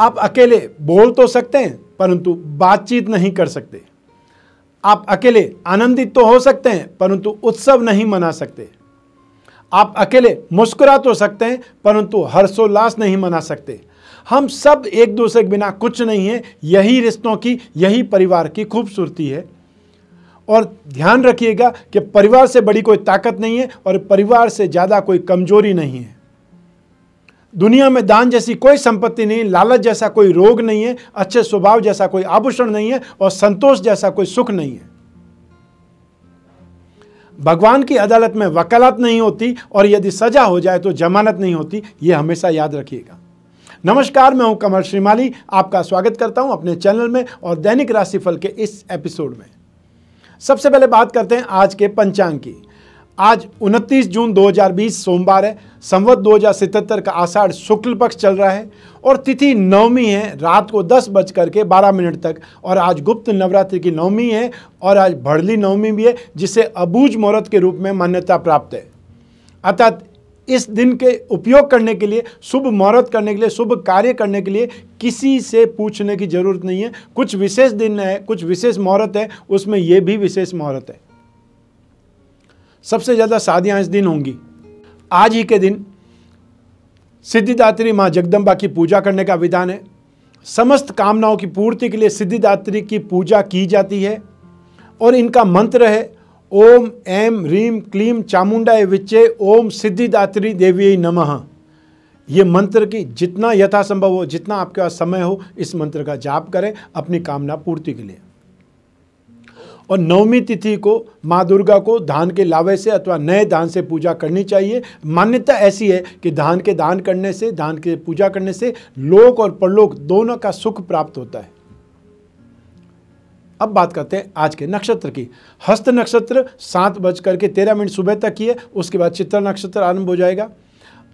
आप अकेले बोल तो सकते हैं, परंतु बातचीत नहीं कर सकते। आप अकेले आनंदित तो हो सकते हैं, परंतु उत्सव नहीं मना सकते। आप अकेले मुस्कुरा तो सकते हैं, परंतु हर्षोल्लास नहीं मना सकते। हम सब एक दूसरे के बिना कुछ नहीं है, यही रिश्तों की, यही परिवार की खूबसूरती है। और ध्यान रखिएगा कि परिवार से बड़ी कोई ताकत नहीं है और परिवार से ज़्यादा कोई कमज़ोरी नहीं है। दुनिया में दान जैसी कोई संपत्ति नहीं, लालच जैसा कोई रोग नहीं है, अच्छे स्वभाव जैसा कोई आभूषण नहीं है और संतोष जैसा कोई सुख नहीं है। भगवान की अदालत में वकालत नहीं होती और यदि सजा हो जाए तो जमानत नहीं होती यह हमेशा याद रखिएगा। नमस्कार, मैं हूँ कमल श्रीमाली, आपका स्वागत करता हूँ अपने चैनल में और दैनिक राशिफल के इस एपिसोड में। सबसे पहले बात करते हैं आज के पंचांग की। आज 29 जून 2020 सोमवार है। संवत दो का आषाढ़ शुक्ल पक्ष चल रहा है और तिथि नवमी है, रात को दस बज करके बारह मिनट तक। और आज गुप्त नवरात्रि की नवमी है और आज भड़ली नवमी भी है, जिसे अबूझ मुहूर्त के रूप में मान्यता प्राप्त है। अर्थात इस दिन के उपयोग करने के लिए, शुभ मुहूर्त करने के लिए, शुभ कार्य करने के लिए किसी से पूछने की ज़रूरत नहीं है। कुछ विशेष दिन है, कुछ विशेष मुहूर्त है, उसमें यह भी विशेष मुहूर्त है। सबसे ज़्यादा शादियाँ इस दिन होंगी। आज ही के दिन सिद्धिदात्री माँ जगदम्बा की पूजा करने का विधान है। समस्त कामनाओं की पूर्ति के लिए सिद्धिदात्री की पूजा की जाती है और इनका मंत्र है, ओम एम रीम, क्लीम, चामुंडा विच्चे, ओम, सिद्धिदात्री देवी नमः। ये मंत्र की जितना यथासंभव हो, जितना आपके पास समय हो, इस मंत्र का जाप करें अपनी कामना पूर्ति के लिए। और नवमी तिथि को माँ दुर्गा को धान के लावे से अथवा नए धान से पूजा करनी चाहिए। मान्यता ऐसी है कि धान के दान करने से, धान के पूजा करने से लोक और परलोक दोनों का सुख प्राप्त होता है। अब बात करते हैं आज के नक्षत्र की। हस्त नक्षत्र सात बज करके तेरह मिनट सुबह तक की है, उसके बाद चित्र नक्षत्र आरंभ हो जाएगा।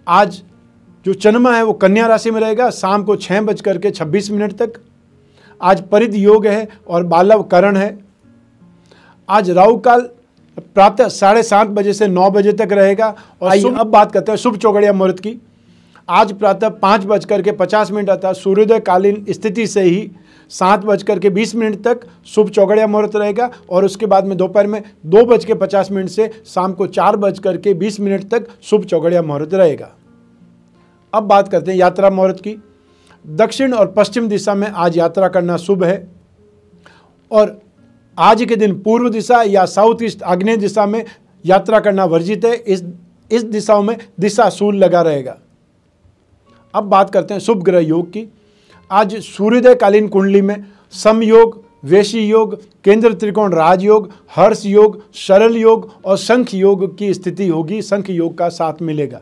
आज जो चंद्रमा है वो कन्या राशि में रहेगा, शाम को छः बज करके छब्बीस मिनट तक। आज परिध योग है और बालव करण है। आज राहु काल प्रातः साढ़े सात बजे से नौ बजे तक रहेगा और आइए। अब बात करते हैं शुभ चौगड़िया मुहूर्त की। आज प्रातः पाँच बज करके पचास मिनट आता सूर्योदय कालीन स्थिति से ही सात बज करके बीस मिनट तक शुभ चौगड़िया मुहूर्त रहेगा और उसके बाद में दोपहर में दो बज के पचास मिनट से शाम को चार बज करके बीस मिनट तक शुभ चौगड़िया मुहूर्त रहेगा। अब बात करते हैं यात्रा मुहूर्त की। दक्षिण और पश्चिम दिशा में आज यात्रा करना शुभ है और आज के दिन पूर्व दिशा या साउथ ईस्ट आग्नेय दिशा में यात्रा करना वर्जित है। इस इस दिशाओं में दिशा सूल लगा रहेगा। अब बात करते हैं शुभ ग्रह योग की। आज सूर्योदय कालीन कुंडली में समयोग, वेशी योग, केंद्र त्रिकोण राजयोग, हर्ष योग, सरल योग और शंख योग की स्थिति होगी। शंख योग का साथ मिलेगा।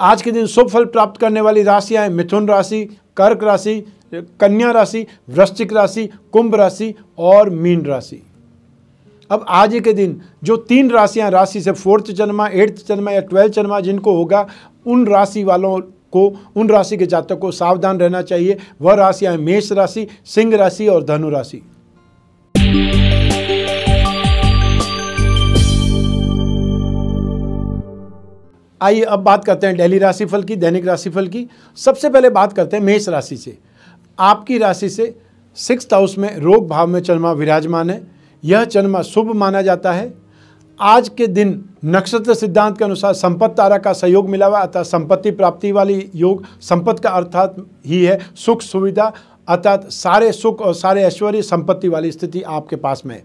आज के दिन शुभ फल प्राप्त करने वाली राशियाँ मिथुन राशि, कर्क राशि, कन्या राशि, वृश्चिक राशि, कुंभ राशि और मीन राशि। अब आज के दिन जो तीन राशियाँ, राशि से फोर्थ जन्मा, एट्थ जन्मा या ट्वेल्थ जन्मा जिनको होगा, उन राशि वालों को, उन राशि के जातक को सावधान रहना चाहिए। वह राशियाँ मेष राशि, सिंह राशि और धनु राशि। आइए अब बात करते हैं डेली राशिफल की, दैनिक राशिफल की। सबसे पहले बात करते हैं मेष राशि से। आपकी राशि से सिक्स हाउस में रोग भाव में चंद्रमा विराजमान है। यह चंद्रमा शुभ माना जाता है। आज के दिन नक्षत्र सिद्धांत के अनुसार संपत्ति तारा का सहयोग मिला हुआ अर्थात संपत्ति प्राप्ति वाली योग, संपत्ति का अर्थात ही है सुख सुविधा, अर्थात सारे सुख और सारे ऐश्वर्य संपत्ति वाली स्थिति आपके पास में है।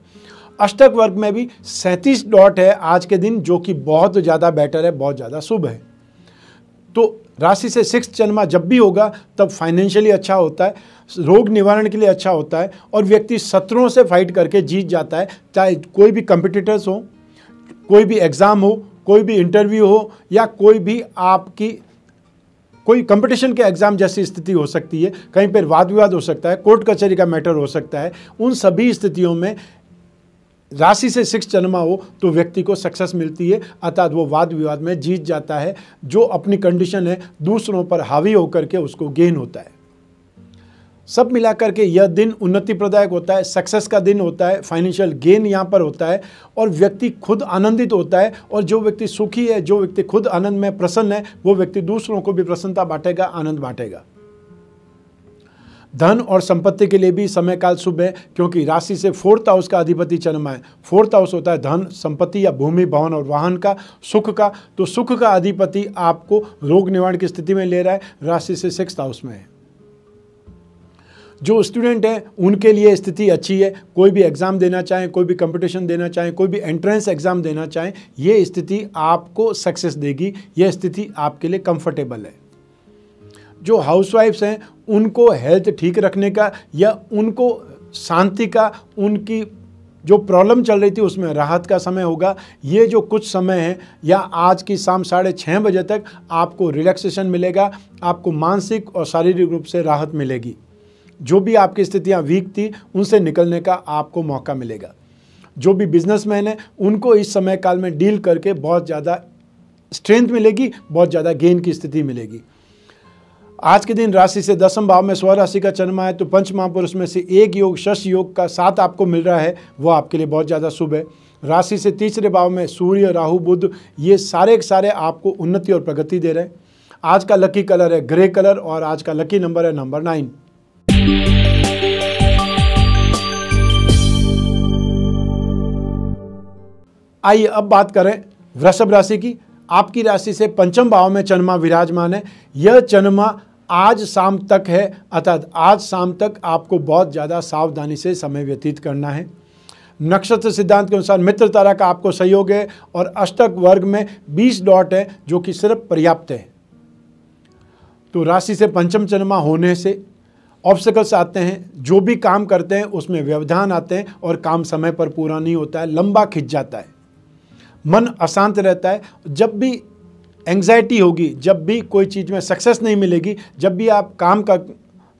अष्टक वर्ग में भी सैंतीस डॉट है आज के दिन, जो कि बहुत ज़्यादा बेटर है, बहुत ज़्यादा शुभ है। तो राशि से सिक्स जन्मा जब भी होगा, तब फाइनेंशियली अच्छा होता है, रोग निवारण के लिए अच्छा होता है, और व्यक्ति शत्रुओं से फाइट करके जीत जाता है, चाहे कोई भी कंपिटिटर्स हो, कोई भी एग्ज़ाम हो, कोई भी इंटरव्यू हो, या कोई भी आपकी, कोई कंपटीशन के एग्ज़ाम जैसी स्थिति हो सकती है, कहीं पर वाद विवाद हो सकता है कोर्ट कचहरी का मैटर हो सकता है, उन सभी स्थितियों में राशि से सिक्स जन्मा हो तो व्यक्ति को सक्सेस मिलती है, अर्थात वो वाद विवाद में जीत जाता है, जो अपनी कंडीशन है, दूसरों पर हावी होकर के उसको गेन होता है। सब मिलाकर के यह दिन उन्नति प्रदायक होता है सक्सेस का दिन होता है फाइनेंशियल गेन यहाँ पर होता है, और व्यक्ति खुद आनंदित होता है, और जो व्यक्ति सुखी है, जो व्यक्ति खुद आनंद में प्रसन्न है, वो व्यक्ति दूसरों को भी प्रसन्नता बांटेगा, आनंद बांटेगा। धन और संपत्ति के लिए भी समय काल शुभ है, क्योंकि राशि से फोर्थ हाउस का अधिपति चरमा है फोर्थ हाउस होता है धन, संपत्ति या भूमि, भवन और वाहन का, सुख का। तो सुख का अधिपति आपको रोग निवारण की स्थिति में ले रहा है, राशि से सिक्स हाउस में है। जो स्टूडेंट हैं, उनके लिए स्थिति अच्छी है। कोई भी एग्ज़ाम देना चाहें, कोई भी कंपटीशन देना चाहें, कोई भी एंट्रेंस एग्ज़ाम देना चाहें, ये स्थिति आपको सक्सेस देगी। यह स्थिति आपके लिए कंफर्टेबल है। जो हाउसवाइफ्स हैं, उनको हेल्थ ठीक रखने का या उनको शांति का, उनकी जो प्रॉब्लम चल रही थी, उसमें राहत का समय होगा। ये जो कुछ समय है, या आज की शाम साढ़े छः बजे तक आपको रिलैक्सेशन मिलेगा, आपको मानसिक और शारीरिक रूप से राहत मिलेगी। जो भी आपकी स्थितियाँ वीक थी, उनसे निकलने का आपको मौका मिलेगा। जो भी बिजनेसमैन है, उनको इस समय काल में डील करके बहुत ज़्यादा स्ट्रेंथ मिलेगी, बहुत ज़्यादा गेन की स्थिति मिलेगी। आज के दिन राशि से दसम भाव में स्व राशि का जन्म है तो पंच महापुरुष में से एक योग, शश योग का साथ आपको मिल रहा है, वो आपके लिए बहुत ज़्यादा शुभ है। राशि से तीसरे भाव में सूर्य, राहु बुद्ध ये सारे के सारे आपको उन्नति और प्रगति दे रहे हैं। आज का लकी कलर है ग्रे कलर और आज का लकी नंबर है नंबर नाइन आइए अब बात करें वृषभ राशि की। आपकी राशि से पंचम भाव में चंद्रमा विराजमान है। यह चंद्रमा आज शाम तक है, अर्थात आज शाम तक आपको बहुत ज़्यादा सावधानी से समय व्यतीत करना है। नक्षत्र सिद्धांत के अनुसार मित्र तारा का आपको सहयोग है और अष्टक वर्ग में 20 डॉट है, जो कि सिर्फ़ पर्याप्त है। तो राशि से पंचम चंद्रमा होने से ऑब्स्टिकल्स आते हैं, जो भी काम करते हैं, उसमें व्यवधान आते हैं और काम समय पर पूरा नहीं होता है, लंबा खिंच जाता है। मन अशांत रहता है। जब भी एंग्जाइटी होगी जब भी कोई चीज़ में सक्सेस नहीं मिलेगी जब भी आप काम का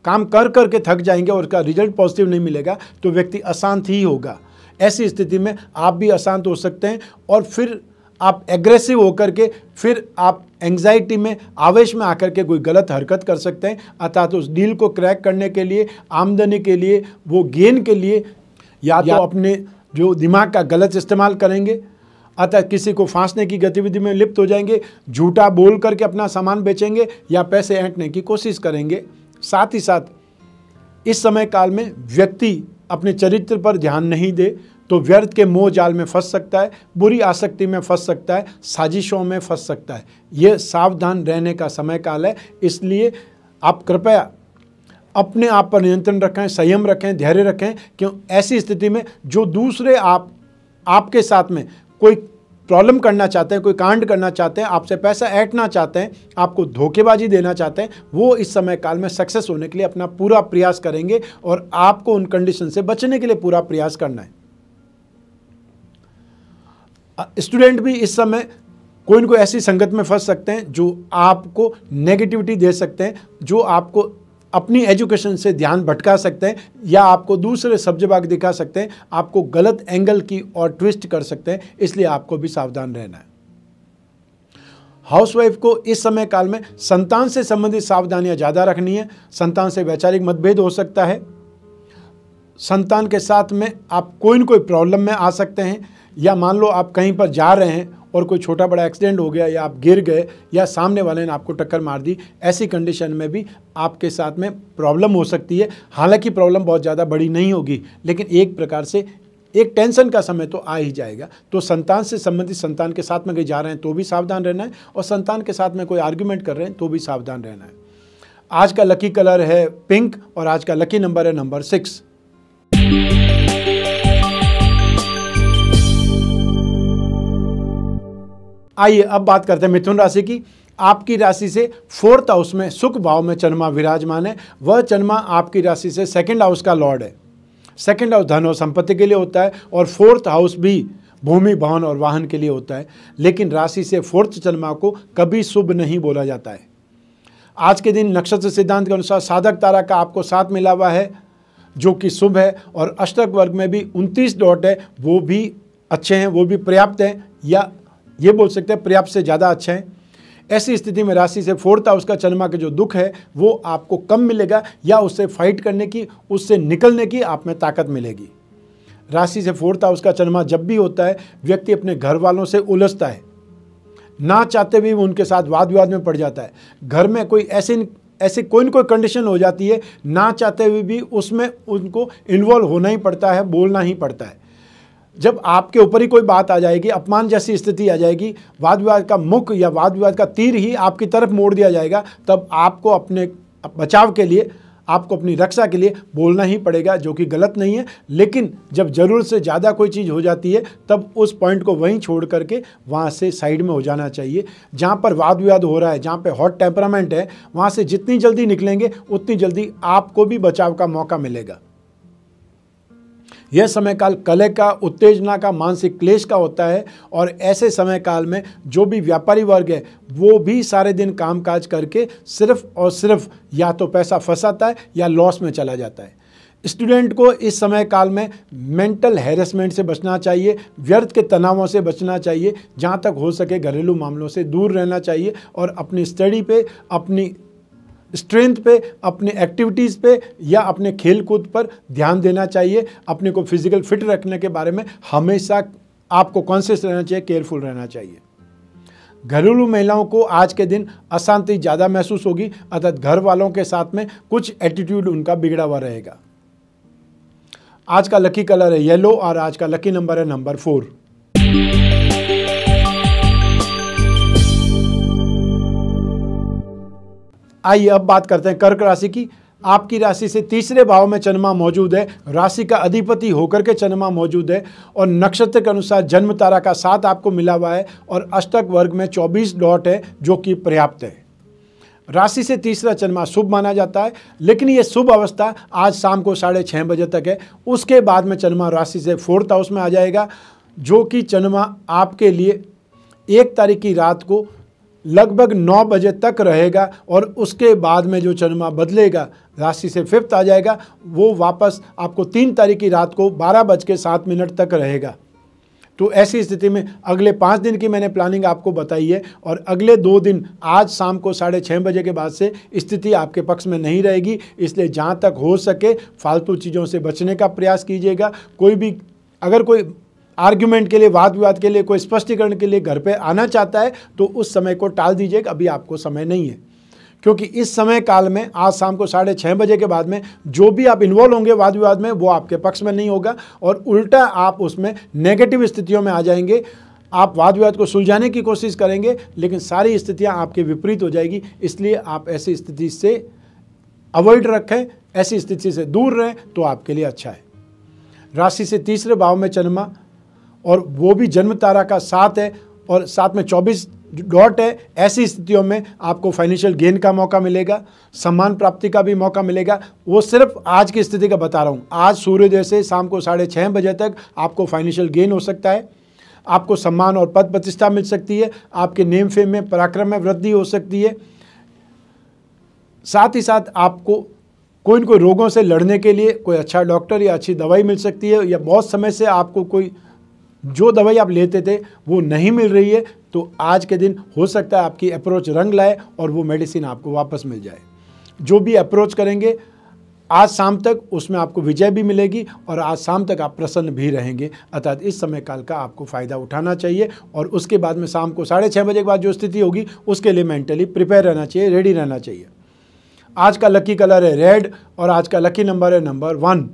काम कर कर के थक जाएँगे और उसका रिज़ल्ट पॉजिटिव नहीं मिलेगा तो व्यक्ति अशांत ही होगा। ऐसी स्थिति में आप भी अशांत हो सकते हैं और फिर आप एग्रेसिव होकर के फिर आप एंग्जाइटी में आवेश में आकर के कोई गलत हरकत कर सकते हैं। अर्थात तो उस डील को क्रैक करने के लिए आमदनी के लिए वो गेन के लिए या या तो अपने जो दिमाग का गलत इस्तेमाल करेंगे अतः किसी को फांसने की गतिविधि में लिप्त हो जाएँगे, झूठा बोल करके अपना सामान बेचेंगे या पैसे ऐंठने की कोशिश करेंगे। साथ ही साथ, इस समय काल में व्यक्ति अपने चरित्र पर ध्यान नहीं दे तो व्यर्थ के मोह जाल में फंस सकता है, बुरी आसक्ति में फंस सकता है, साजिशों में फंस सकता है। यह सावधान रहने का समय काल है, इसलिए आप कृपया अपने आप पर नियंत्रण रखें, संयम रखें, धैर्य रखें, क्यों ऐसी स्थिति में जो दूसरे आप, आपके साथ में कोई प्रॉब्लम करना चाहते हैं, कोई कांड करना चाहते हैं, आपसे पैसा ऐंठना चाहते हैं, आपको धोखेबाजी देना चाहते हैं, वो इस समय काल में सक्सेस होने के लिए अपना पूरा प्रयास करेंगे और आपको उन कंडीशन से बचने के लिए पूरा प्रयास करना है। स्टूडेंट भी इस समय कोई न कोई ऐसी संगत में फंस सकते हैं जो आपको नेगेटिविटी दे सकते हैं, जो आपको अपनी एजुकेशन से ध्यान भटका सकते हैं या आपको दूसरे सब्जेक्ट दिखा सकते हैं, आपको गलत एंगल की और ट्विस्ट कर सकते हैं, इसलिए आपको भी सावधान रहना है। हाउसवाइफ को इस समय काल में संतान से संबंधित सावधानियाँ ज़्यादा रखनी है, संतान से वैचारिक मतभेद हो सकता है। संतान के साथ में आप कोई ना कोई प्रॉब्लम में आ सकते हैं, या मान लो आप कहीं पर जा रहे हैं और कोई छोटा बड़ा एक्सीडेंट हो गया या आप गिर गए या सामने वाले ने आपको टक्कर मार दी, ऐसी कंडीशन में भी आपके साथ में प्रॉब्लम हो सकती है। हालाँकि प्रॉब्लम बहुत ज़्यादा बड़ी नहीं होगी, लेकिन एक प्रकार से एक टेंशन का समय तो आ ही जाएगा। तो संतान से संबंधित संतान के साथ में कहीं जा रहे हैं तो भी सावधान रहना है और संतान के साथ में कोई आर्ग्यूमेंट कर रहे हैं तो भी सावधान रहना है। आज का लकी कलर है पिंक और आज का लकी नंबर है नंबर सिक्स आइए अब बात करते हैं मिथुन राशि की। आपकी राशि से फोर्थ हाउस में सुख भाव में चंद्रमा विराजमान है। वह चंद्रमा आपकी राशि से सेकंड हाउस का लॉर्ड है। सेकंड हाउस धन और संपत्ति के लिए होता है और फोर्थ हाउस भी भूमि, भवन और वाहन के लिए होता है। लेकिन राशि से फोर्थ चंद्रमा को कभी शुभ नहीं बोला जाता है। आज के दिन नक्षत्र सिद्धांत के अनुसार साधक तारा का आपको साथ मिला हुआ है, जो कि शुभ है और अष्टक वर्ग में भी उनतीस डॉट है, वो भी अच्छे हैं, वो भी पर्याप्त हैं या ये बोल सकते हैं पर्याप्त से ज़्यादा अच्छा है। ऐसी स्थिति में राशि से फोड़ता उसका चंद्रमा का जो दुख है, वो आपको कम मिलेगा या उससे फाइट करने की, उससे निकलने की आप में ताकत मिलेगी। राशि से फोड़ता उसका चंद्रमा जब भी होता है, व्यक्ति अपने घर वालों से उलझता है। ना चाहते भी उनके साथ वाद विवाद में पड़ जाता है। घर में कोई ऐसी ऐसे कोई ना कोई कंडीशन हो जाती है, ना चाहते हुए भी उसमें उनको इन्वॉल्व होना ही पड़ता है, बोलना ही पड़ता है। जब आपके ऊपर ही कोई बात आ जाएगी, अपमान जैसी स्थिति आ जाएगी वाद विवाद का मुख या वाद विवाद का तीर ही आपकी तरफ़ मोड़ दिया जाएगा, तब आपको अपने बचाव के लिए, आपको अपनी रक्षा के लिए बोलना ही पड़ेगा, जो कि गलत नहीं है। लेकिन जब ज़रूरत से ज़्यादा कोई चीज़ हो जाती है, तब उस पॉइंट को वहीं छोड़ करके वहाँ से साइड में हो जाना चाहिए। जहाँ पर वाद विवाद हो रहा है, जहाँ पर हॉट टेम्परामेंट है, वहाँ से जितनी जल्दी निकलेंगे, उतनी जल्दी आपको भी बचाव का मौका मिलेगा। यह समय काल कले का, उत्तेजना का, मानसिक क्लेश का होता है और ऐसे समय काल में जो भी व्यापारी वर्ग है, वो भी सारे दिन कामकाज करके सिर्फ़ और सिर्फ़ या तो पैसा फंसाता है या लॉस में चला जाता है। स्टूडेंट को इस समय काल में मेंटल हैरेसमेंट से बचना चाहिए, व्यर्थ के तनावों से बचना चाहिए, जहाँ तक हो सके घरेलू मामलों से दूर रहना चाहिए और अपनी स्टडी पे, अपनी स्ट्रेंथ पे, अपने एक्टिविटीज़ पे या अपने खेल कूद पर ध्यान देना चाहिए। अपने को फ़िज़िकल फिट रखने के बारे में हमेशा आपको कॉन्शियस रहना चाहिए केयरफुल रहना चाहिए। घरेलू महिलाओं को आज के दिन अशांति ज़्यादा महसूस होगी, अर्थात घर वालों के साथ में कुछ एटीट्यूड उनका बिगड़ा हुआ रहेगा। आज का लकी कलर है येलो और आज का लकी नंबर है नंबर फोर आइए अब बात करते हैं कर्क राशि की। आपकी राशि से तीसरे भाव में चंद्रमा मौजूद है। राशि का अधिपति होकर के चंद्रमा मौजूद है और नक्षत्र के अनुसार जन्म तारा का साथ आपको मिला हुआ है और अष्टक वर्ग में 24 डॉट है, जो कि पर्याप्त है। राशि से तीसरा चंद्रमा शुभ माना जाता है, लेकिन ये शुभ अवस्था आज शाम को साढ़े छः बजे तक है। उसके बाद में चंद्रमा राशि से फोर्थ हाउस में आ जाएगा, जो कि चंद्रमा आपके लिए एक तारीख की रात को लगभग नौ बजे तक रहेगा और उसके बाद में जो चंद्रमा बदलेगा, राशि से फिफ्थ आ जाएगा, वो वापस आपको तीन तारीख की रात को बारह बज के सात मिनट तक रहेगा। तो ऐसी स्थिति में अगले पाँच दिन की मैंने प्लानिंग आपको बताई है और अगले दो दिन, आज शाम को साढ़े छः बजे के बाद से स्थिति आपके पक्ष में नहीं रहेगी, इसलिए जहाँ तक हो सके, फालतू चीज़ों से बचने का प्रयास कीजिएगा। कोई भी, अगर कोई आर्ग्यूमेंट के लिए वाद विवाद के लिए, कोई स्पष्टीकरण के लिए घर पे आना चाहता है तो उस समय को टाल दीजिएगा अभी आपको समय नहीं है। क्योंकि इस समय काल में, आज शाम को साढ़े छः बजे के बाद में, जो भी आप इन्वॉल्व होंगे वाद विवाद में, वो आपके पक्ष में नहीं होगा और उल्टा आप उसमें नेगेटिव स्थितियों में आ जाएँगे। आप वाद विवाद को सुलझाने की कोशिश करेंगे, लेकिन सारी स्थितियाँ आपके विपरीत हो जाएगी। इसलिए आप ऐसी स्थिति से अवॉइड रखें, ऐसी स्थिति से दूर रहें तो आपके लिए अच्छा है। राशि से तीसरे भाव में चंद्रमा और वो भी जन्म तारा का साथ है और साथ में चौबीस डॉट है। ऐसी स्थितियों में आपको फाइनेंशियल गेन का मौका मिलेगा, सम्मान प्राप्ति का भी मौका मिलेगा। वो सिर्फ़ आज की स्थिति का बता रहा हूँ। आज सूर्योदय से शाम को साढ़े छः बजे तक आपको फाइनेंशियल गेन हो सकता है। आपको सम्मान और पद प्रतिष्ठा मिल सकती है। आपके नेम फेम में पराक्रम में वृद्धि हो सकती है। साथ ही साथ आपको कोई न कोई रोगों से लड़ने के लिए कोई अच्छा डॉक्टर या अच्छी दवाई मिल सकती है या बहुत समय से आपको कोई जो दवाई आप लेते थे, वो नहीं मिल रही है तो आज के दिन हो सकता है आपकी अप्रोच रंग लाए और वो मेडिसिन आपको वापस मिल जाए। जो भी अप्रोच करेंगे, आज शाम तक उसमें आपको विजय भी मिलेगी और आज शाम तक आप प्रसन्न भी रहेंगे। अर्थात इस समय काल का आपको फ़ायदा उठाना चाहिए और उसके बाद में शाम को साढ़े छः बजे के बाद जो स्थिति होगी, उसके लिए मेंटली प्रिपेयर रहना चाहिए रेडी रहना चाहिए। आज का लकी कलर है रेड और आज का लकी नंबर है नंबर वन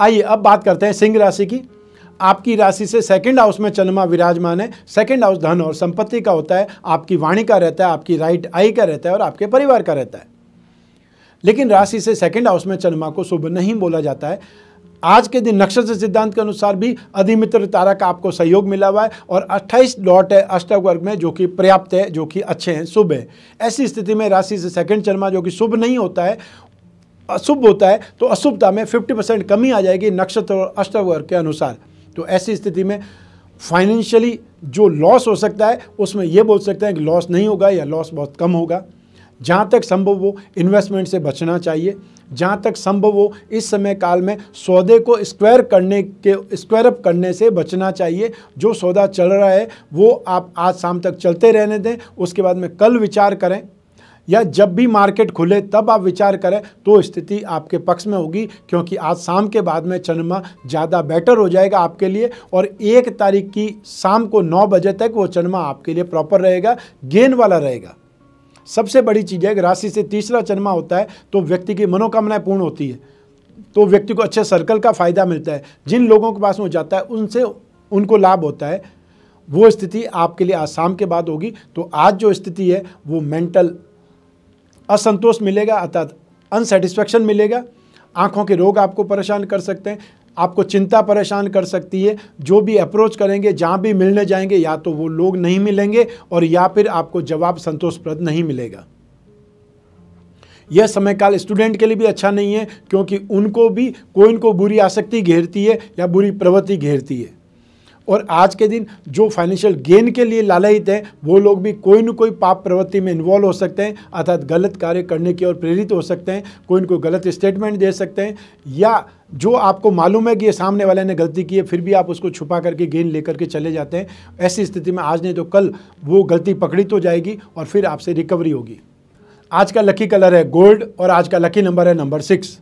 आइए, अब बात करते हैं सिंह राशि की। आपकी राशि से सेकंड हाउस में चंद्रमा विराजमान है। सेकंड हाउस धन और संपत्ति का होता है। आपकी वाणी का रहता है, आपकी राइट आई का रहता है और आपके परिवार का रहता है। लेकिन राशि से सेकंड हाउस में चंद्रमा को शुभ नहीं बोला जाता है। आज के दिन नक्षत्र सिद्धांत के अनुसार भी अधिमित्र तारा का आपको सहयोग मिला हुआ है और 28 डॉट है अष्टक वर्ग में, जो कि पर्याप्त है, जो कि अच्छे हैं, शुभ है। ऐसी स्थिति में राशि से सेकंड चंद्रमा, जो कि शुभ नहीं होता है अशुभ होता है तो अशुभता में 50 परसेंट कमी आ जाएगी नक्षत्र और अष्टवर्ग के अनुसार। तो ऐसी स्थिति में फाइनेंशियली जो लॉस हो सकता है, उसमें यह बोल सकते हैं कि लॉस नहीं होगा या लॉस बहुत कम होगा। जहाँ तक संभव हो इन्वेस्टमेंट से बचना चाहिए। जहाँ तक संभव हो, इस समय काल में सौदे को स्क्वायर करने के स्क्वायर अप करने से बचना चाहिए। जो सौदा चल रहा है, वो आप आज शाम तक चलते रहने दें, उसके बाद में कल विचार करें। या जब भी मार्केट खुले, तब आप विचार करें तो स्थिति आपके पक्ष में होगी, क्योंकि आज शाम के बाद में चंद्रमा ज़्यादा बेटर हो जाएगा आपके लिए और एक तारीख की शाम को नौ बजे तक वो चंद्रमा आपके लिए प्रॉपर रहेगा गेन वाला रहेगा। सबसे बड़ी चीज़ है कि राशि से तीसरा चंद्रमा होता है तो व्यक्ति की मनोकामनाएँ पूर्ण होती है। तो व्यक्ति को अच्छे सर्कल का फ़ायदा मिलता है। जिन लोगों के पास में जाता है, उनसे उनको लाभ होता है। वो स्थिति आपके लिए आज शाम के बाद होगी। तो आज जो स्थिति है, वो मेंटल असंतोष मिलेगा, अर्थात अनसेटिस्फैक्शन मिलेगा। आँखों के रोग आपको परेशान कर सकते हैं, आपको चिंता परेशान कर सकती है। जो भी अप्रोच करेंगे, जहाँ भी मिलने जाएँगे, या तो वो लोग नहीं मिलेंगे और या फिर आपको जवाब संतोषप्रद नहीं मिलेगा। यह समय काल स्टूडेंट के लिए भी अच्छा नहीं है, क्योंकि उनको भी, कोई इनको बुरी आसक्ति घेरती है या बुरी प्रवृत्ति घेरती है। और आज के दिन जो फाइनेंशियल गेन के लिए लालयित हैं, वो लोग भी कोई न कोई पाप प्रवृत्ति में इन्वॉल्व हो सकते हैं, अर्थात गलत कार्य करने की ओर प्रेरित हो सकते हैं, कोई न कोई गलत स्टेटमेंट दे सकते हैं, या जो आपको मालूम है कि ये सामने वाले ने गलती की है, फिर भी आप उसको छुपा करके गेंद लेकर के चले जाते हैं। ऐसी स्थिति में आज नहीं तो कल वो गलती पकड़ी तो जाएगी और फिर आपसे रिकवरी होगी। आज का लकी कलर है गोल्ड और आज का लकी नंबर है नंबर सिक्स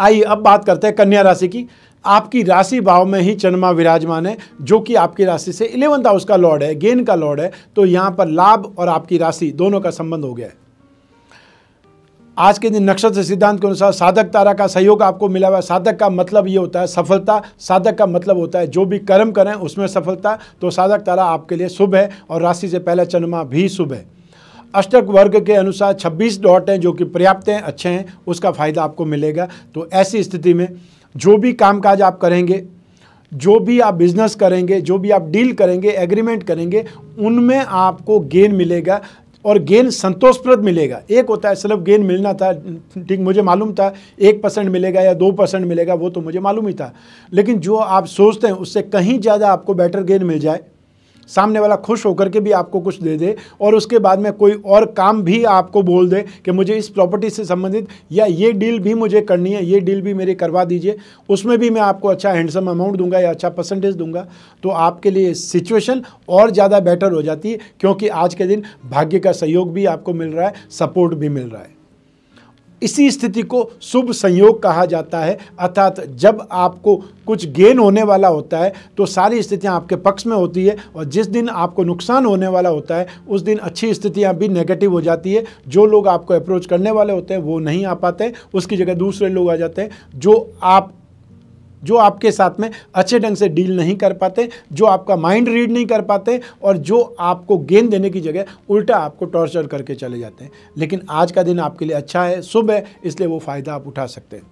आइए अब बात करते हैं कन्या राशि की। आपकी राशि भाव में ही चंद्रमा विराजमान है, जो कि आपकी राशि से इलेवंथ हाउस का लॉर्ड है, गेन का लॉर्ड है तो यहाँ पर लाभ और आपकी राशि दोनों का संबंध हो गया है। आज के दिन नक्षत्र सिद्धांत के अनुसार साधक तारा का सहयोग आपको मिला हुआ साधक का मतलब ये होता है सफलता, साधक का मतलब होता है जो भी कर्म करें उसमें सफलता तो साधक तारा आपके लिए शुभ है और राशि से पहले चंद्रमा भी शुभ है। अष्टक वर्ग के अनुसार 26 डॉट हैं जो कि पर्याप्त हैं, अच्छे हैं, उसका फ़ायदा आपको मिलेगा। तो ऐसी स्थिति में जो भी कामकाज आप करेंगे, जो भी आप बिज़नेस करेंगे, जो भी आप डील करेंगे एग्रीमेंट करेंगे, उनमें आपको गेन मिलेगा और गेन संतोषप्रद मिलेगा। एक होता है, सिर्फ़ गेन मिलना था, ठीक, मुझे मालूम था, एक परसेंट मिलेगा या दो परसेंट मिलेगा, वो तो मुझे मालूम ही था। लेकिन जो आप सोचते हैं, उससे कहीं ज़्यादा आपको बेटर गेन मिल जाए सामने वाला खुश होकर के भी आपको कुछ दे दे और उसके बाद में कोई और काम भी आपको बोल दे कि मुझे इस प्रॉपर्टी से संबंधित या ये डील भी मुझे करनी है, ये डील भी मेरी करवा दीजिए। उसमें भी मैं आपको अच्छा हैंडसम अमाउंट दूँगा या अच्छा परसेंटेज दूँगा। तो आपके लिए सिचुएशन और ज़्यादा बेटर हो जाती है, क्योंकि आज के दिन भाग्य का सहयोग भी आपको मिल रहा है सपोर्ट भी मिल रहा है। इसी स्थिति को शुभ संयोग कहा जाता है। अर्थात जब आपको कुछ गेन होने वाला होता है तो सारी स्थितियाँ आपके पक्ष में होती है और जिस दिन आपको नुकसान होने वाला होता है, उस दिन अच्छी स्थितियाँ भी नेगेटिव हो जाती है। जो लोग आपको अप्रोच करने वाले होते हैं, वो नहीं आ पाते। उसकी जगह दूसरे लोग आ जाते हैं, जो आप जो आपके साथ में अच्छे ढंग से डील नहीं कर पाते, जो आपका माइंड रीड नहीं कर पाते और जो आपको गेंद देने की जगह उल्टा आपको टॉर्चर करके चले जाते हैं। लेकिन आज का दिन आपके लिए अच्छा है, शुभ है, इसलिए वो फ़ायदा आप उठा सकते हैं।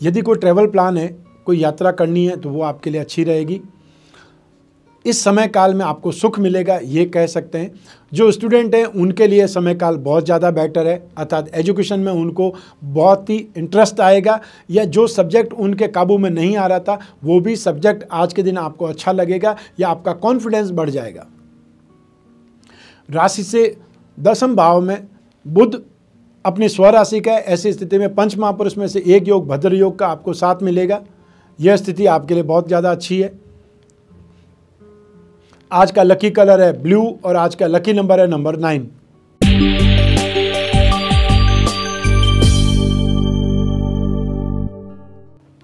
यदि कोई ट्रैवल प्लान है, कोई यात्रा करनी है तो वो आपके लिए अच्छी रहेगी। इस समय काल में आपको सुख मिलेगा, ये कह सकते हैं। जो स्टूडेंट हैं, उनके लिए समय काल बहुत ज़्यादा बेटर है, अर्थात एजुकेशन में उनको बहुत ही इंटरेस्ट आएगा, या जो सब्जेक्ट उनके काबू में नहीं आ रहा था, वो भी सब्जेक्ट आज के दिन आपको अच्छा लगेगा, या आपका कॉन्फिडेंस बढ़ जाएगा। राशि से दसम भाव में बुद्ध अपनी स्वराशि का ऐसी स्थिति में पंच महापुरुष में से एक योग भद्र योग का आपको साथ मिलेगा। यह स्थिति आपके लिए बहुत ज़्यादा अच्छी है। आज का लकी कलर है ब्लू और आज का लकी नंबर है नंबर नाइन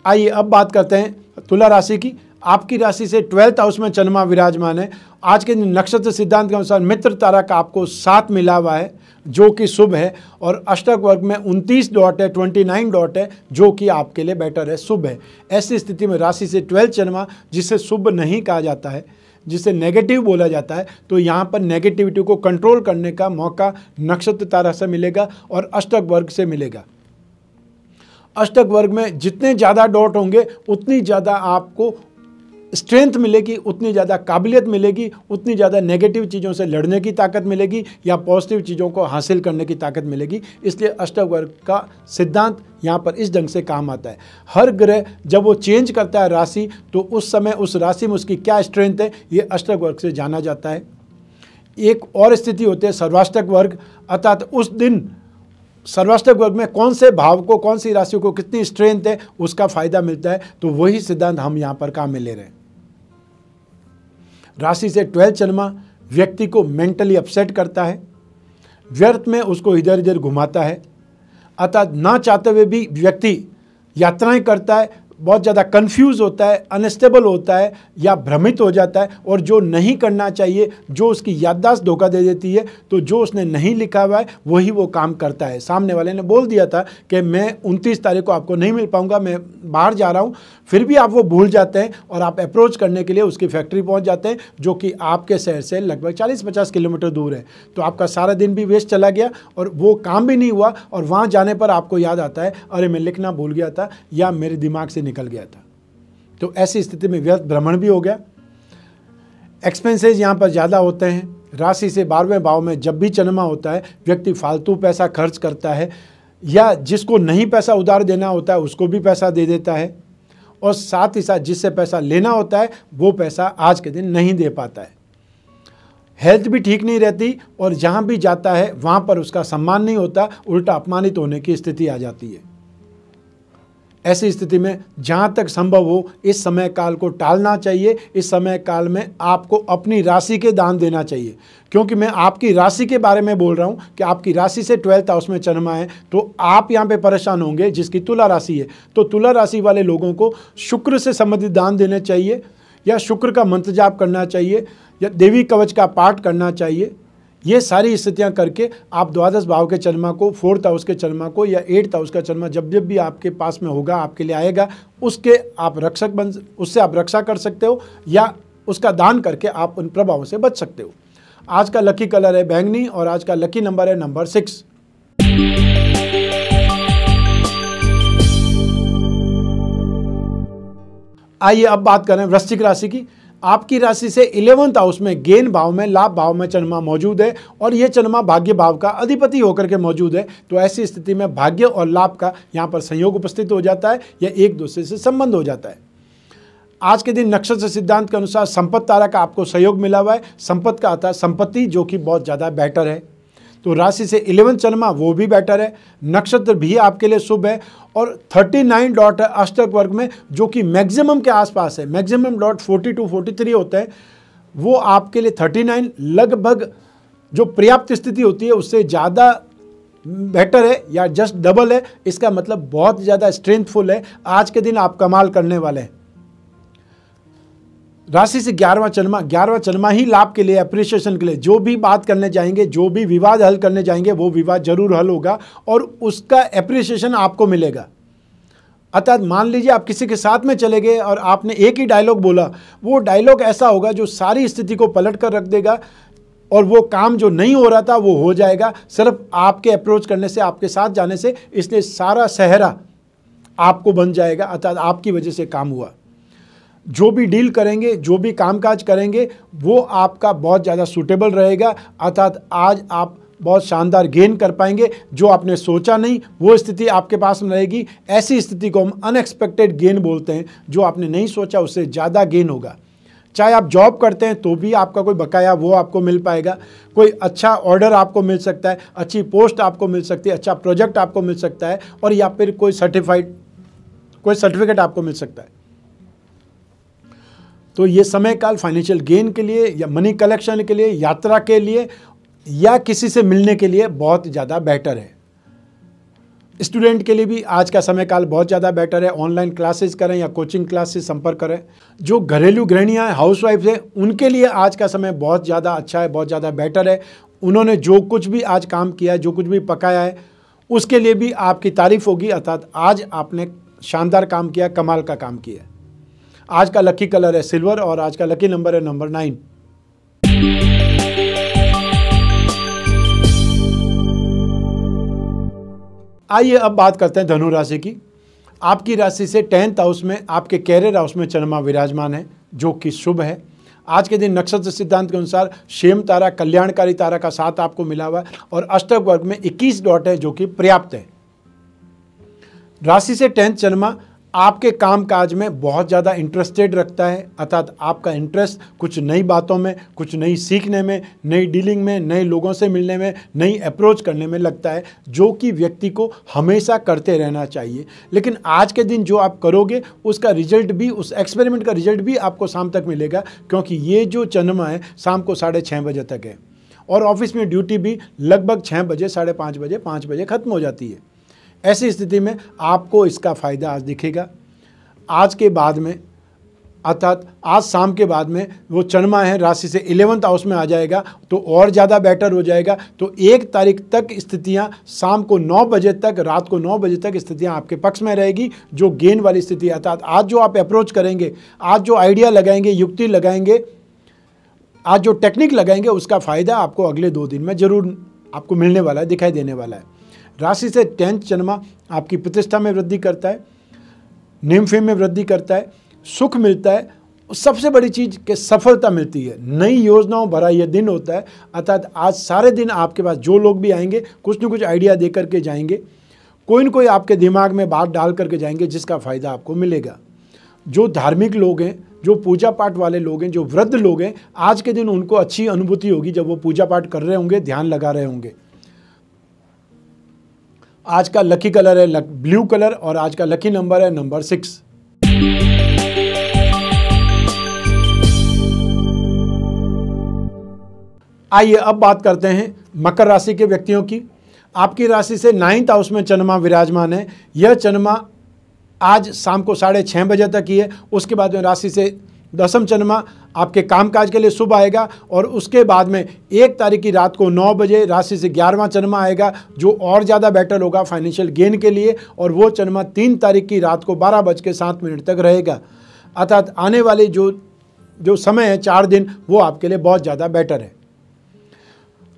आइए अब बात करते हैं तुला राशि की। आपकी राशि से ट्वेल्थ हाउस में चंद्रमा विराजमान है। आज के नक्षत्र सिद्धांत के अनुसार मित्र तारा का आपको सात मिला हुआ है, जो कि शुभ है, और अष्टक वर्ग में 29 डॉट है 29 डॉट है, जो कि आपके लिए बेटर है, शुभ है। ऐसी स्थिति में राशि से ट्वेल्थ चंद्रमा, जिसे शुभ नहीं कहा जाता है जिसे नेगेटिव बोला जाता है तो यहाँ पर नेगेटिविटी को कंट्रोल करने का मौका नक्षत्र तारा से मिलेगा और अष्टक वर्ग से मिलेगा। अष्टक वर्ग में जितने ज़्यादा डॉट होंगे, उतनी ज़्यादा आपको स्ट्रेंथ मिलेगी, उतनी ज़्यादा काबिलियत मिलेगी, उतनी ज़्यादा नेगेटिव चीज़ों से लड़ने की ताकत मिलेगी या पॉजिटिव चीज़ों को हासिल करने की ताकत मिलेगी। इसलिए अष्टक वर्ग का सिद्धांत यहाँ पर इस ढंग से काम आता है। हर ग्रह जब वो चेंज करता है राशि तो उस समय उस राशि में उसकी क्या स्ट्रेंथ है, ये अष्टक वर्ग से जाना जाता है। एक और स्थिति होती है सर्वाष्टक वर्ग। अर्थात उस दिन सर्वाष्टक वर्ग में कौन से भाव को, कौन सी राशि को कितनी स्ट्रेंथ है, उसका फ़ायदा मिलता है। तो वही सिद्धांत हम यहाँ पर काम में ले रहे हैं। राशि से ट्वेल्थ चंद्रमा व्यक्ति को मेंटली अपसेट करता है, व्यर्थ में उसको इधर इधर घुमाता है, अर्थात ना चाहते हुए भी व्यक्ति यात्राएँ करता है बहुत ज़्यादा कंफ्यूज होता है अनस्टेबल होता है या भ्रमित हो जाता है और जो नहीं करना चाहिए, जो उसकी याददाश्त धोखा दे देती है तो जो उसने नहीं लिखा हुआ है, वही वो काम करता है। सामने वाले ने बोल दिया था कि मैं उनतीस तारीख को आपको नहीं मिल पाऊँगा, मैं बाहर जा रहा हूँ। फिर भी आप वो भूल जाते हैं और आप अप्रोच करने के लिए उसकी फैक्ट्री पहुँच जाते हैं, जो कि आपके शहर से लगभग चालीस पचास किलोमीटर दूर है। तो आपका सारा दिन भी वेस्ट चला गया और वो काम भी नहीं हुआ और वहाँ जाने पर आपको याद आता है, अरे मैं लिखना भूल गया था या मेरे दिमाग से निकल गया था। तो ऐसी स्थिति में व्यर्थ भ्रमण भी हो गया। एक्सपेंसेस यहाँ पर ज़्यादा होते हैं। राशि से बारहवें भाव में जब भी चनमा होता है, व्यक्ति फालतू पैसा खर्च करता है या जिसको नहीं पैसा उधार देना होता है, उसको भी पैसा दे देता है और साथ ही साथ जिससे पैसा लेना होता है, वो पैसा आज के दिन नहीं दे पाता है। हेल्थ भी ठीक नहीं रहती और जहाँ भी जाता है, वहाँ पर उसका सम्मान नहीं होता, उल्टा अपमानित होने की स्थिति आ जाती है। ऐसी स्थिति में जहाँ तक संभव हो, इस समय काल को टालना चाहिए। इस समय काल में आपको अपनी राशि के दान देना चाहिए। क्योंकि मैं आपकी राशि के बारे में बोल रहा हूँ कि आपकी राशि से ट्वेल्थ हाउस में चरमा है तो आप यहाँ पे परेशान होंगे, जिसकी तुला राशि है। तो तुला राशि वाले लोगों को शुक्र से संबंधित दान देने चाहिए, या शुक्र का मंत्र जाप करना चाहिए, या देवी कवच का पाठ करना चाहिए। ये सारी स्थितियाँ करके आप द्वादश भाव के चरमा को, फोर्थ हाउस के चरमा को या एट्थ हाउस का चरमा जब जब भी आपके पास में होगा, आपके लिए आएगा, उसके आप रक्षक बन, उससे आप रक्षा कर सकते हो या उसका दान करके आप उन प्रभावों से बच सकते हो। आज का लकी कलर है बैंगनी और आज का लकी नंबर है नंबर सिक्स आइए अब बात करें वृश्चिक राशि की। आपकी राशि से इलेवंथ हाउस में गेन भाव में, लाभ भाव में चंद्रमा मौजूद है और यह चंद्रमा भाग्य भाव का अधिपति होकर के मौजूद है। तो ऐसी स्थिति में भाग्य और लाभ का यहाँ पर संयोग उपस्थित हो जाता है या एक दूसरे से संबंध हो जाता है। आज के दिन नक्षत्र सिद्धांत के अनुसार संपत्त तारा का आपको सहयोग मिला हुआ है। संपत्त का आता है संपत्ति, जो कि बहुत ज़्यादा बेटर है। तो राशि से इलेवन चंद्रमा, वो भी बेटर है। नक्षत्र भी आपके लिए शुभ है। और 39 डॉट है अष्टक वर्ग में, जो कि मैक्सिमम के आसपास है मैक्सिमम डॉट 42 टू फोर्टी होते हैं, वो आपके लिए 39 लगभग जो पर्याप्त स्थिति होती है, उससे ज़्यादा बेटर है या जस्ट डबल है। इसका मतलब बहुत ज़्यादा स्ट्रेंथफुल है। आज के दिन आप कमाल करने वाले हैं। राशि से ग्यारहवा चरमा ग्यारहवा चरमा ही लाभ के लिए अप्रिसिएशन के लिए, जो भी बात करने जाएँगे, जो भी विवाद हल करने जाएँगे, वो विवाद ज़रूर हल होगा और उसका अप्रिसिएशन आपको मिलेगा। अर्थात मान लीजिए आप किसी के साथ में चले गए और आपने एक ही डायलॉग बोला, वो डायलॉग ऐसा होगा जो सारी स्थिति को पलट कर रख देगा और वो काम जो नहीं हो रहा था, वो हो जाएगा। सिर्फ़ आपके अप्रोच करने से, आपके साथ जाने से, इसलिए सारा सहरा आपको बन जाएगा, अर्थात आपकी वजह से काम हुआ। जो भी डील करेंगे, जो भी कामकाज करेंगे, वो आपका बहुत ज़्यादा सूटेबल रहेगा। अर्थात आज आप बहुत शानदार गेन कर पाएँगे, जो आपने सोचा नहीं, वो स्थिति आपके पास में रहेगी। ऐसी स्थिति को हम अनएक्सपेक्टेड गेन बोलते हैं, जो आपने नहीं सोचा, उससे ज़्यादा गेन होगा। चाहे आप जॉब करते हैं तो भी आपका कोई बकाया वो आपको मिल पाएगा। कोई अच्छा ऑर्डर आपको मिल सकता है, अच्छी पोस्ट आपको मिल सकती है अच्छा प्रोजेक्ट आपको मिल सकता है, और या फिर कोई सर्टिफाइड कोई सर्टिफिकेट आपको मिल सकता है। तो ये समय काल फाइनेंशियल गेन के लिए या मनी कलेक्शन के लिए, यात्रा के लिए या किसी से मिलने के लिए बहुत ज़्यादा बेटर है। स्टूडेंट के लिए भी आज का समय काल बहुत ज़्यादा बेटर है। ऑनलाइन क्लासेस करें या कोचिंग क्लास से संपर्क करें। जो घरेलू गृहणियाँ हैं हाउस वाइफ हैं, उनके लिए आज का समय बहुत ज़्यादा अच्छा है, बहुत ज़्यादा बेटर है। उन्होंने जो कुछ भी आज काम किया है, जो कुछ भी पकाया है, उसके लिए भी आपकी तारीफ़ होगी। अर्थात आज आपने शानदार काम किया, कमाल का काम किया आज का लकी कलर है सिल्वर और आज का लकी नंबर है नंबर नाइन आइए अब बात करते हैं धनु राशि की। आपकी राशि से टेंथ हाउस में, आपके कैरियर हाउस में चंद्रमा विराजमान है, जो कि शुभ है। आज के दिन नक्षत्र सिद्धांत के अनुसार शेम तारा, कल्याणकारी तारा का साथ आपको मिला हुआ है और अष्टक वर्ग में 21 डॉट है जो कि पर्याप्त है। राशि से टेंथ चंद्रमा आपके काम काज में बहुत ज़्यादा इंटरेस्टेड रखता है, अर्थात आपका इंटरेस्ट कुछ नई बातों में, कुछ नई सीखने में, नई डीलिंग में, नए लोगों से मिलने में, नई अप्रोच करने में लगता है, जो कि व्यक्ति को हमेशा करते रहना चाहिए। लेकिन आज के दिन जो आप करोगे, उसका रिज़ल्ट भी, उस एक्सपेरिमेंट का रिज़ल्ट भी आपको शाम तक मिलेगा, क्योंकि ये जो चंद्रमा है, शाम को साढ़े छः बजे तक है। और ऑफ़िस में ड्यूटी भी लगभग छः बजे, साढ़े पाँच बजे पाँच बजे ख़त्म हो जाती है। ऐसी स्थिति में आपको इसका फ़ायदा आज दिखेगा। आज के बाद में, अर्थात आज शाम के बाद में वो चरमा है, राशि से इलेवंथ हाउस में आ जाएगा तो और ज़्यादा बेटर हो जाएगा। तो एक तारीख तक स्थितियाँ शाम को नौ बजे तक, रात को नौ बजे तक स्थितियाँ आपके पक्ष में रहेगी, जो गेन वाली स्थिति अर्थात आज जो आप अप्रोच करेंगे, आज जो आइडिया लगाएँगे, युक्ति लगाएँगे, आज जो टेक्निक लगाएँगे, उसका फ़ायदा आपको अगले दो दिन में ज़रूर आपको मिलने वाला है, दिखाई देने वाला है। राशि से टेंथ चंद्रमा आपकी प्रतिष्ठा में वृद्धि करता है, नेम फेम में वृद्धि करता है, सुख मिलता है सबसे बड़ी चीज़ के सफलता मिलती है। नई योजनाओं भरा यह दिन होता है, अर्थात आज सारे दिन आपके पास जो लोग भी आएँगे, कुछ न कुछ आइडिया दे करके जाएँगे, कोई न कोई आपके दिमाग में बात डाल करके जाएँगे, जिसका फ़ायदा आपको मिलेगा। जो धार्मिक लोग हैं, जो पूजा पाठ वाले लोग हैं, जो वृद्ध लोग हैं, आज के दिन उनको अच्छी अनुभूति होगी जब वो पूजा पाठ कर रहे होंगे, ध्यान लगा रहे होंगे। आज का लकी कलर है ब्लू कलर और आज का लकी नंबर है नंबर सिक्स आइए अब बात करते हैं मकर राशि के व्यक्तियों की। आपकी राशि से नाइन्थ हाउस में चंद्रमा विराजमान है। यह चंद्रमा आज शाम को साढ़े छः बजे तक ही है। उसके बाद में राशि से दसम चंद्रमा आपके कामकाज के लिए शुभ आएगा और उसके बाद में एक तारीख की रात को नौ बजे राशि से ग्यारहवा चंद्रमा आएगा, जो और ज़्यादा बेटर होगा फाइनेंशियल गेन के लिए और वो चंद्रमा तीन तारीख की रात को बारह बज के सात मिनट तक रहेगा। अर्थात आने वाले जो जो समय है चार दिन, वो आपके लिए बहुत ज़्यादा बेटर है।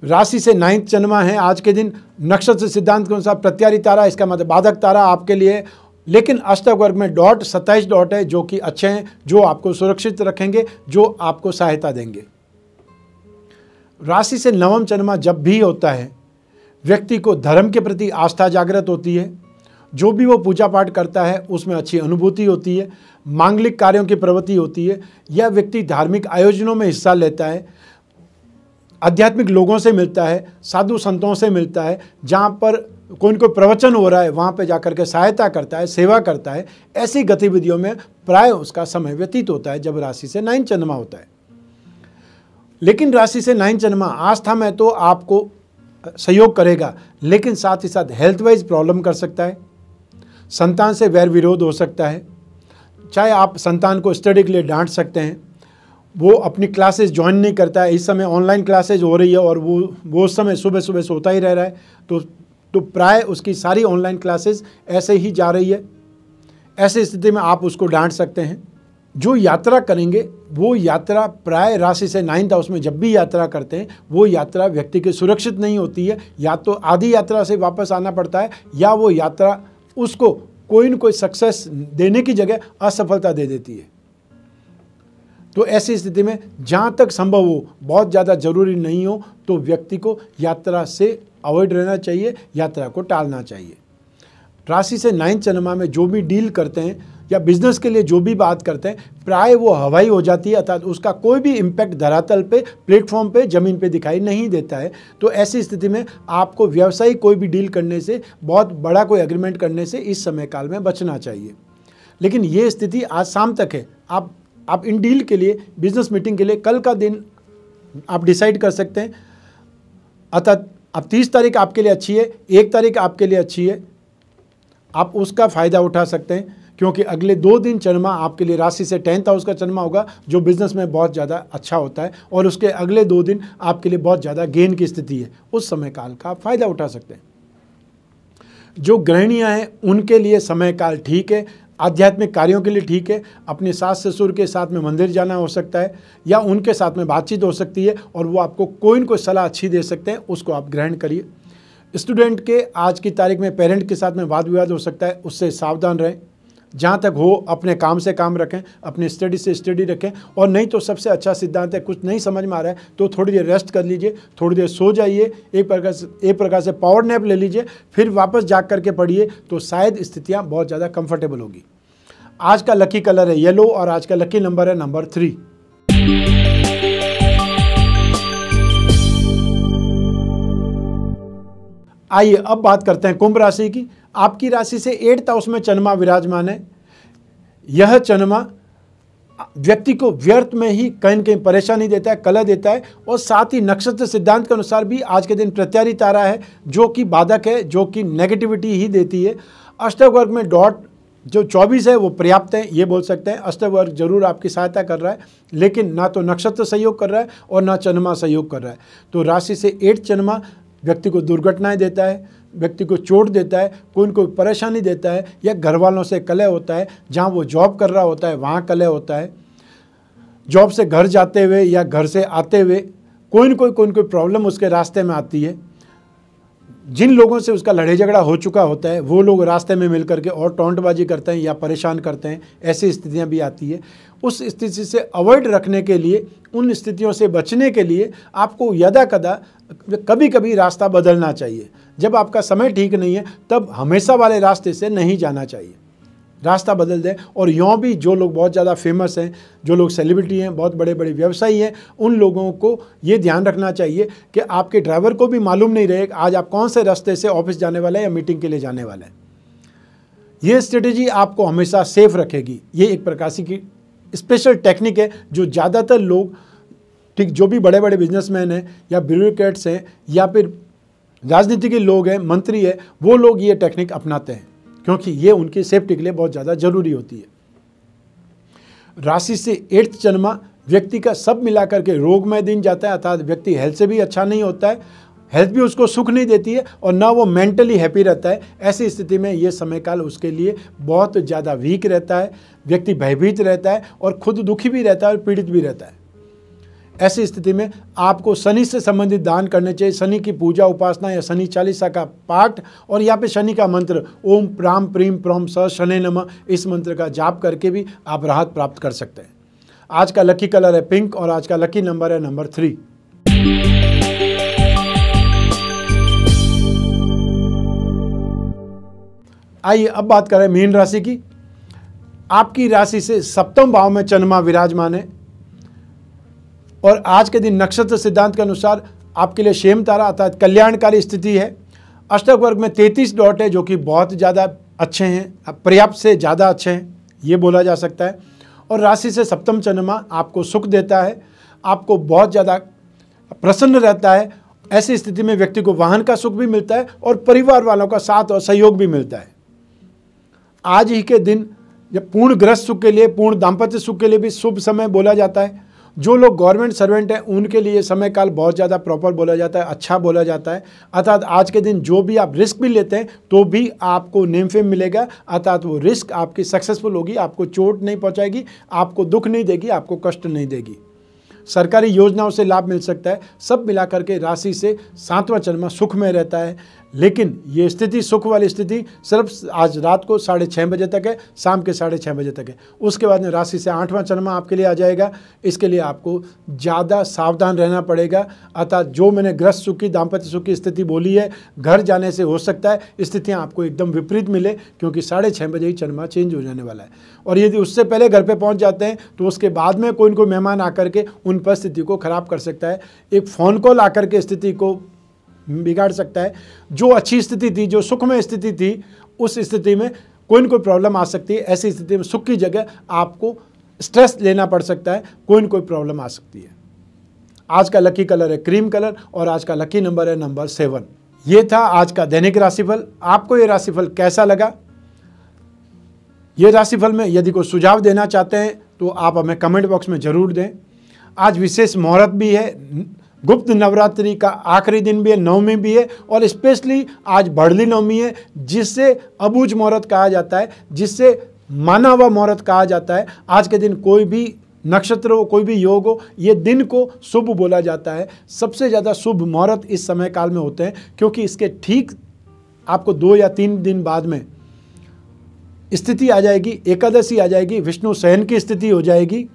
राशि से नाइन्थ चंद्रमा है आज के दिन। नक्षत्र सिद्धांत के अनुसार प्रत्यारी तारा, इसका मतलब बाधक तारा आपके लिए लेकिन अष्टक वर्ग में डॉट सत्ताईस डॉट है जो कि अच्छे हैं, जो आपको सुरक्षित रखेंगे, जो आपको सहायता देंगे। राशि से नवम चंद्रमा जब भी होता है, व्यक्ति को धर्म के प्रति आस्था जागृत होती है। जो भी वो पूजा पाठ करता है, उसमें अच्छी अनुभूति होती है, मांगलिक कार्यों की प्रवृत्ति होती है यह व्यक्ति धार्मिक आयोजनों में हिस्सा लेता है, आध्यात्मिक लोगों से मिलता है, साधु संतों से मिलता है, जहाँ पर कोई कोई प्रवचन हो रहा है, वहाँ पे जाकर के सहायता करता है, सेवा करता है, ऐसी गतिविधियों में प्राय उसका समय व्यतीत होता है जब राशि से नाइन चंद्रमा होता है। लेकिन राशि से नाइन चंद्रमा आस्था में तो आपको सहयोग करेगा, लेकिन साथ ही साथ हेल्थ वाइज प्रॉब्लम कर सकता है, संतान से वैर विरोध हो सकता है, चाहे आप संतान को स्टडी के लिए डांट सकते हैं, वो अपनी क्लासेस ज्वाइन नहीं करता है, इस समय ऑनलाइन क्लासेज हो रही है और वो वो समय सुबह सुबह सोता ही रह रहा है तो तो प्राय उसकी सारी ऑनलाइन क्लासेस ऐसे ही जा रही है। ऐसे स्थिति में आप उसको डांट सकते हैं। जो यात्रा करेंगे, वो यात्रा प्राय राशि से नाइन्थ हाउस में जब भी यात्रा करते हैं, वो यात्रा व्यक्ति की सुरक्षित नहीं होती है। या तो आधी यात्रा से वापस आना पड़ता है, या वो यात्रा उसको कोई न कोई सक्सेस देने की जगह असफलता दे देती है। तो ऐसी स्थिति में जहाँ तक संभव हो, बहुत ज़्यादा ज़रूरी नहीं हो तो व्यक्ति को यात्रा से अवॉइड रहना चाहिए, यात्रा को टालना चाहिए। राशि से नाइन्थ चंद्रमा में जो भी डील करते हैं या बिज़नेस के लिए जो भी बात करते हैं, प्राय वो हवाई हो जाती है, अर्थात उसका कोई भी इम्पैक्ट धरातल पे, प्लेटफॉर्म पे, ज़मीन पे दिखाई नहीं देता है। तो ऐसी स्थिति में आपको व्यवसायिक कोई भी डील करने से, बहुत बड़ा कोई एग्रीमेंट करने से इस समय काल में बचना चाहिए। लेकिन ये स्थिति आज शाम तक है, आप आप इन डील के लिए बिज़नेस मीटिंग के लिए कल का दिन आप डिसाइड कर सकते हैं। अर्थात अब तीस तारीख आपके लिए अच्छी है, एक तारीख आपके लिए अच्छी है। आप उसका फ़ायदा उठा सकते हैं, क्योंकि अगले दो दिन चंद्रमा आपके लिए राशि से टेंथ हाउस का चंद्रमा होगा, जो बिज़नेस में बहुत ज़्यादा अच्छा होता है, और उसके अगले दो दिन आपके लिए बहुत ज़्यादा गेन की स्थिति है। उस समय काल का फ़ायदा उठा सकते हैं। जो गृहणियाँ हैं, उनके लिए समय काल ठीक है आध्यात्मिक कार्यों के लिए ठीक है, अपने सास ससुर के साथ में मंदिर जाना हो सकता है, या उनके साथ में बातचीत हो सकती है, और वो आपको कोई न कोई सलाह अच्छी दे सकते हैं, उसको आप ग्रहण करिए। स्टूडेंट के आज की तारीख में पेरेंट के साथ में वाद विवाद हो सकता है, उससे सावधान रहें। जहाँ तक हो, अपने काम से काम रखें, अपने स्टडी से स्टडी रखें, और नहीं तो सबसे अच्छा सिद्धांत है, कुछ नहीं समझ में आ रहा है तो थोड़ी देर रेस्ट कर लीजिए, थोड़ी देर सो जाइए, एक प्रकार से, एक प्रकार से पावर नैप ले लीजिए, फिर वापस जाग करके पढ़िए तो शायद स्थितियाँ बहुत ज़्यादा कंफर्टेबल होगी। आज का लकी कलर है येलो और आज का लकी नंबर है नंबर थ्री आइए अब बात करते हैं कुंभ राशि की। आपकी राशि से एट्थ हाउस में चंद्रमा विराजमान है। यह चंद्रमा व्यक्ति को व्यर्थ में ही कहीं न कहीं परेशानी देता है, कलह देता है और साथ ही नक्षत्र सिद्धांत के अनुसार भी आज के दिन प्रत्यारी तारा है, जो कि बाधक है, जो कि नेगेटिविटी ही देती है। अष्टवर्ग में डॉट जो 24 है वो पर्याप्त है, ये बोल सकते हैं अष्टक वर्ग ज़रूर आपकी सहायता कर रहा है, लेकिन ना तो नक्षत्र सहयोग कर रहा है और ना चंद्रमा सहयोग कर रहा है। तो राशि से एट चंद्रमा व्यक्ति को दुर्घटनाएँ देता है, व्यक्ति को चोट देता है, कोई कोई परेशानी देता है या घर वालों से कलह होता है, जहाँ वो जॉब कर रहा होता है, वहाँ कलह होता है। जॉब से घर जाते हुए या घर से आते हुए कोई न कोई कोई कोई प्रॉब्लम उसके रास्ते में आती है। जिन लोगों से उसका लड़ाई झगड़ा हो चुका होता है, वो लोग रास्ते में मिल करके और टोंटबाजी करते हैं या परेशान करते हैं, ऐसी स्थितियाँ भी आती है। उस स्थिति से अवॉइड रखने के लिए, उन स्थितियों से बचने के लिए आपको यदा कदा कभी कभी रास्ता बदलना चाहिए। जब आपका समय ठीक नहीं है, तब हमेशा वाले रास्ते से नहीं जाना चाहिए। रास्ता बदल दें। और यों भी जो लोग बहुत ज़्यादा फ़ेमस हैं, जो लोग सेलिब्रिटी हैं, बहुत बड़े बड़े व्यवसायी हैं, उन लोगों को ये ध्यान रखना चाहिए कि आपके ड्राइवर को भी मालूम नहीं रहे आज आप कौन से रास्ते से ऑफ़िस जाने वाले हैं या मीटिंग के लिए जाने वाले हैं। ये स्ट्रेटेजी आपको हमेशा सेफ़ रखेगी। ये एक प्रकार की स्पेशल टेक्निक है जो ज़्यादातर लोग, ठीक, जो भी बड़े बड़े बिजनेसमैन हैं या ब्यूरोक्रेट्स हैं या फिर राजनीति के लोग हैं, मंत्री हैं, वो लोग ये टेक्निक अपनाते हैं। क्योंकि ये उनकी सेफ्टी के लिए बहुत ज़्यादा ज़रूरी होती है। राशि से एट्थ जन्मा व्यक्ति का सब मिलाकर के रोगमय दिन जाता है, अर्थात व्यक्ति हेल्थ से भी अच्छा नहीं होता है हेल्थ भी उसको सुख नहीं देती है और ना वो मेंटली हैप्पी रहता है। ऐसी स्थिति में ये समय काल उसके लिए बहुत ज़्यादा वीक रहता है, व्यक्ति भयभीत रहता है और खुद दुखी भी रहता है और पीड़ित भी रहता है। ऐसी स्थिति में आपको शनि से संबंधित दान करने चाहिए। शनि की पूजा उपासना या शनि चालीसा का पाठ और यहाँ पे शनि का मंत्र, ओम प्राम प्रीम प्रोम स शनि नम, इस मंत्र का जाप करके भी आप राहत प्राप्त कर सकते हैं। आज का लकी कलर है पिंक और आज का लकी नंबर है नंबर थ्री आइए अब बात करें मीन राशि की। आपकी राशि से सप्तम भाव में चंद्रमा विराजमान है। और आज के दिन नक्षत्र सिद्धांत के अनुसार आपके लिए शेम तारा अर्थात कल्याणकारी स्थिति है। अष्टक वर्ग में तैतीस डॉट है, जो कि बहुत ज़्यादा अच्छे हैं पर्याप्त से ज़्यादा अच्छे हैं, ये बोला जा सकता है। और राशि से सप्तम चंद्रमा आपको सुख देता है, आपको बहुत ज़्यादा प्रसन्न रहता है, ऐसी स्थिति में व्यक्ति को वाहन का सुख भी मिलता है और परिवार वालों का साथ और सहयोग भी मिलता है। आज ही के दिन जब पूर्ण ग्रस्त सुख के लिए, पूर्ण दाम्पत्य सुख के लिए भी शुभ समय बोला जाता है जो लोग गवर्नमेंट सर्वेंट हैं, उनके लिए समय काल बहुत ज़्यादा प्रॉपर बोला जाता है अच्छा बोला जाता है। अर्थात आज के दिन जो भी आप रिस्क भी लेते हैं तो भी आपको नेम फेम मिलेगा। अर्थात वो रिस्क आपकी सक्सेसफुल होगी, आपको चोट नहीं पहुँचाएगी, आपको दुख नहीं देगी, आपको कष्ट नहीं देगी। सरकारी योजनाओं से लाभ मिल सकता है। सब मिलाकर के राशि से सातवां चंद्रमा सुख में रहता है। लेकिन ये स्थिति, सुख वाली स्थिति सिर्फ़ आज रात को साढ़े छः बजे तक है, शाम के साढ़े छः बजे तक है। उसके बाद में राशि से आठवां चंद्रमा आपके लिए आ जाएगा। इसके लिए आपको ज़्यादा सावधान रहना पड़ेगा। अर्थात जो मैंने ग्रस्त सुख की दाम्पत्य सुख की स्थिति बोली है, घर जाने से हो सकता है स्थितियाँ आपको एकदम विपरीत मिले, क्योंकि साढ़े छः बजे ही चंद्रमा चेंज हो जाने वाला है। और यदि उससे पहले घर पर पहुँच जाते हैं तो उसके बाद में कोई कोई मेहमान आकर के उन परिस्थिति को ख़राब कर सकता है। एक फ़ोन कॉल आकर के स्थिति को बिगाड़ सकता है। जो अच्छी स्थिति थी, जो सुखमय स्थिति थी, उस स्थिति में कोई ना कोई प्रॉब्लम आ सकती है। ऐसी स्थिति में सुख की जगह आपको स्ट्रेस लेना पड़ सकता है, कोई ना कोई प्रॉब्लम आ सकती है। आज का लकी कलर है क्रीम कलर और आज का लकी नंबर है नंबर सेवन। ये था आज का दैनिक राशिफल। आपको ये राशिफल कैसा लगा? ये राशिफल में यदि कोई सुझाव देना चाहते हैं तो आप हमें कमेंट बॉक्स में ज़रूर दें। आज विशेष मुहूर्त भी है। गुप्त नवरात्रि का आखिरी दिन भी है, नवमी भी है, और स्पेशली आज बड़ली नवमी है, जिससे अबूझ मुहूर्त कहा जाता है, जिससे माना हुआ मुहूर्त कहा जाता है। आज के दिन कोई भी नक्षत्र हो, कोई भी योग हो, ये दिन को शुभ बोला जाता है। सबसे ज़्यादा शुभ मुहूर्त इस समय काल में होते हैं, क्योंकि इसके ठीक आपको दो या तीन दिन बाद में स्थिति आ जाएगी, एकादशी आ जाएगी, विष्णु सहन की स्थिति हो जाएगी।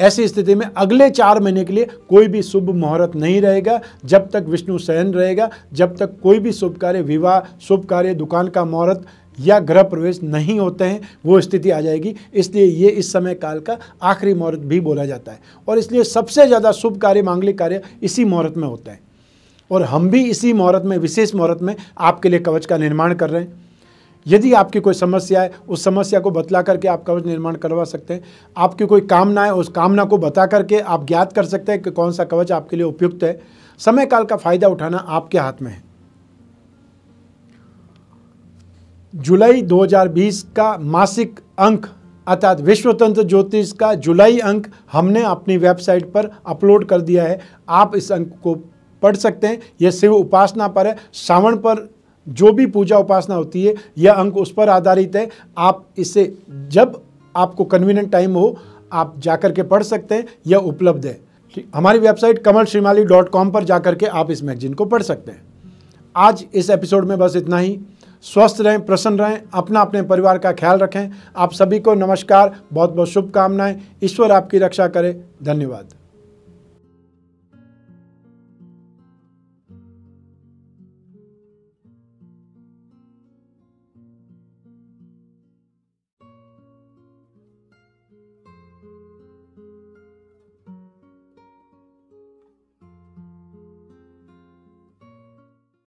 ऐसी स्थिति में अगले चार महीने के लिए कोई भी शुभ मुहूर्त नहीं रहेगा। जब तक विष्णु सहन रहेगा, जब तक कोई भी शुभ कार्य, विवाह, शुभ कार्य, दुकान का मुहूर्त या गृह प्रवेश नहीं होते हैं, वो स्थिति आ जाएगी। इसलिए ये इस समय काल का आखिरी मुहूर्त भी बोला जाता है। और इसलिए सबसे ज़्यादा शुभ कार्य, मांगलिक कार्य इसी मुहूर्त में होता है। और हम भी इसी मुहूर्त में, विशेष मुहूर्त में आपके लिए कवच का निर्माण कर रहे हैं। यदि आपकी कोई समस्या है, उस समस्या को बतला करके आप कवच निर्माण करवा सकते हैं। आपकी कोई कामना है, उस कामना को बता करके आप ज्ञात कर सकते हैं कि कौन सा कवच आपके लिए उपयुक्त है। समय काल का फ़ायदा उठाना आपके हाथ में है। जुलाई 2020 का मासिक अंक, अर्थात विश्वतंत्र ज्योतिष का जुलाई अंक हमने अपनी वेबसाइट पर अपलोड कर दिया है। आप इस अंक को पढ़ सकते हैं। यह शिव उपासना पर है। श्रावण पर जो भी पूजा उपासना होती है, यह अंक उस पर आधारित है। आप इसे, जब आपको कन्वीनियंट टाइम हो, आप जाकर के पढ़ सकते हैं, यह उपलब्ध है। हमारी website Kamal Shrimali dot com पर जाकर के आप इस मैगजीन को पढ़ सकते हैं। आज इस एपिसोड में बस इतना ही। स्वस्थ रहें, प्रसन्न रहें अपना अपने परिवार का ख्याल रखें। आप सभी को नमस्कार बहुत बहुत शुभकामनाएँ। ईश्वर आपकी रक्षा करें। धन्यवाद।